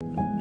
you